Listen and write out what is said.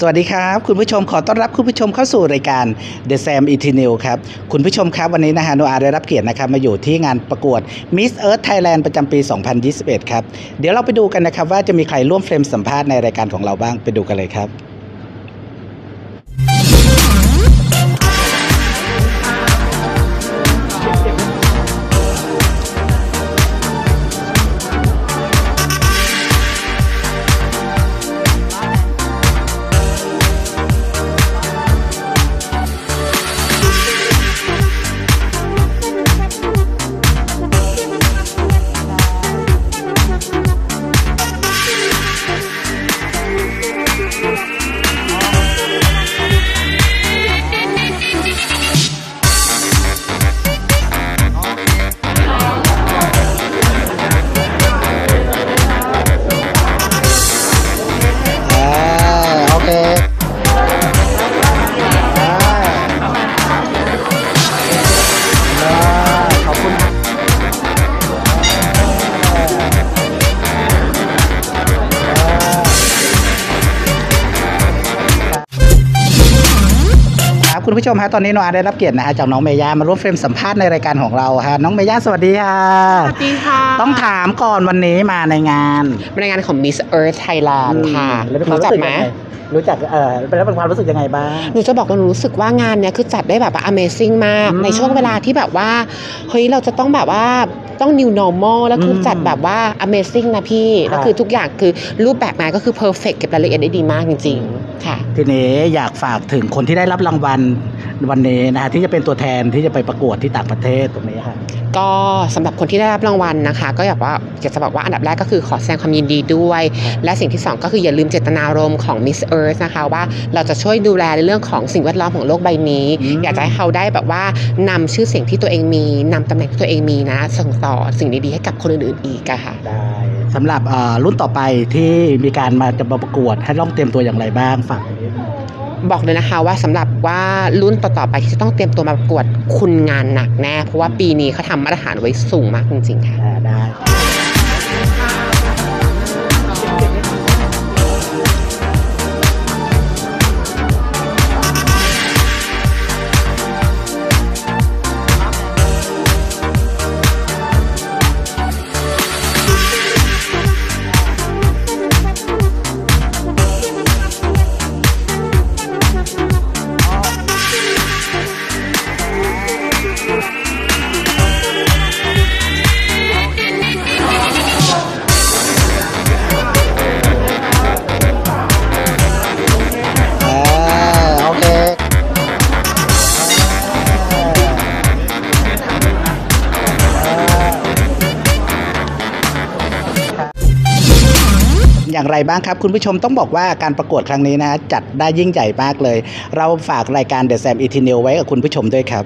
สวัสดีครับ คุณผู้ชมขอต้อนรับคุณผู้ชมเข้าสู่รายการ The Sam e t i n e l ครับ คุณผู้ชมครับวันนี้นะฮะโนอาได้รับเกียรตินะครับมาอยู่ที่งานประกวด Miss Earth Thailand ประจำปี 2021 ครับ เดี๋ยวเราไปดูกันนะครับว่าจะมีใครร่วมเฟรมสัมภาษณ์ในรายการของเราบ้างไปดูกันเลยครับ ครับคุณผู้ชมฮะตอนนี้โนอาได้รับเกียรตินะฮะจากน้องเมย่ามาร่วมเฟรมสัมภาษณ์ในรายการของเราฮะน้องเมย่าสวัสดีค่ะสวัสดีค่ะ ต้องถามก่อนวันนี้มาในงานรายงานของ Miss Earth Thailand ค่ะแล้วเป็นความรู้รู้จักสึกไหมยังไงรู้จักเออแล้วเป็นความรู้สึกยังไงบ้าง หนูจะบอกว่าหนูรู้สึกว่างานเนี้ยคือจัดได้แบบว่า amazing มากอืมในช่วงเวลาที่แบบว่า เฮ้ย เราจะต้องแบบว่าต้อง new normal แล้วคืออมจัดแบบว่า amazing นะพี่ครับแล้วคือทุกอย่างคือรูปแบบงานก็คือ perfect เก็บรายละเอียดได้ดีมากจริง ๆ ค่ะ ทีนี้อยากฝากถึงคนที่ได้รับรางวัลวันนี้นะฮะที่จะเป็นตัวแทนที่จะไปประกวดที่ต่างประเทศตรงนี้ค่ะ ก็สำหรับคนที่ได้รับรางวัลนะคะ ก็อยากว่าอยากจะบอกว่าอันดับแรกก็คือขอแสดงความยินดีด้วย และสิ่งที่สองก็คืออย่าลืมเจตนารมณ์ของ Miss Earth นะคะว่าเราจะช่วยดูแลในเรื่องของสิ่งแวดล้อมของโลกใบนี้อืมอยากจะให้เขาได้แบบว่านำชื่อเสียงที่ตัวเองมีนำตำแหน่งที่ตัวเองมีนะ ส่งต่อสิ่งดีๆให้กับคนอื่นๆอีกอะค่ะได้สำหรับเอ่อรุ่นต่อไปที่มีการมาจะมาประกวดให้ต้องเตรียมตัวอย่างไรบ้างฝากไว้นิดนึง บอกเลยนะคะว่าสำหรับว่ารุ่นต่อๆไปที่จะต้องเตรียมตัวมาประกวดคุณงานหนักแน่ เพราะว่าปีนี้เขาทำมาตรฐานไว้สูงมากจริงๆค่ะได้ อย่างไรบ้างครับ คุณผู้ชมต้องบอกว่าการประกวดครั้งนี้นะจัดได้ยิ่งใหญ่มากเลย เราฝากรายการ The Sam e t i n e l ไว้กับคุณผู้ชมด้วยครับ